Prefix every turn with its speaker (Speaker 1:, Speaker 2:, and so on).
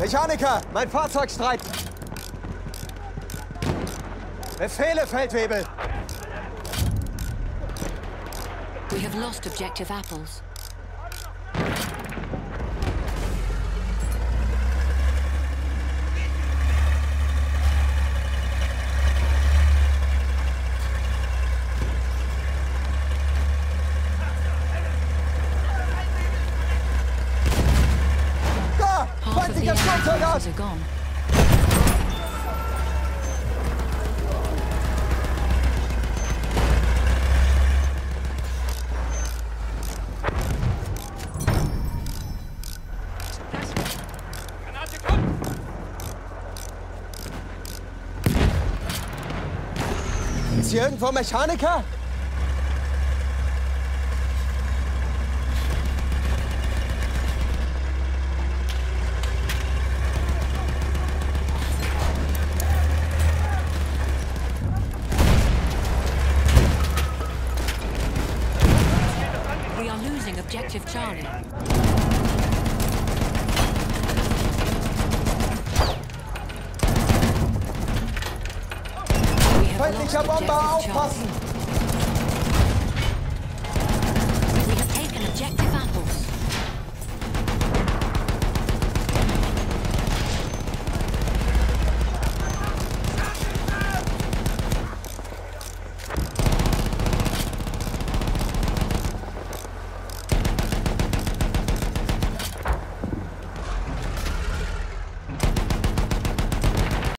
Speaker 1: Mechaniker, mein Fahrzeug streikt. Befehle, Feldwebel.
Speaker 2: We have lost objective apples. Navigationssoldat!
Speaker 1: Ist hier irgendwo Mechaniker?
Speaker 2: Objective Charlie.
Speaker 1: Feindlicher Bomber aufpassen!
Speaker 2: Charlie.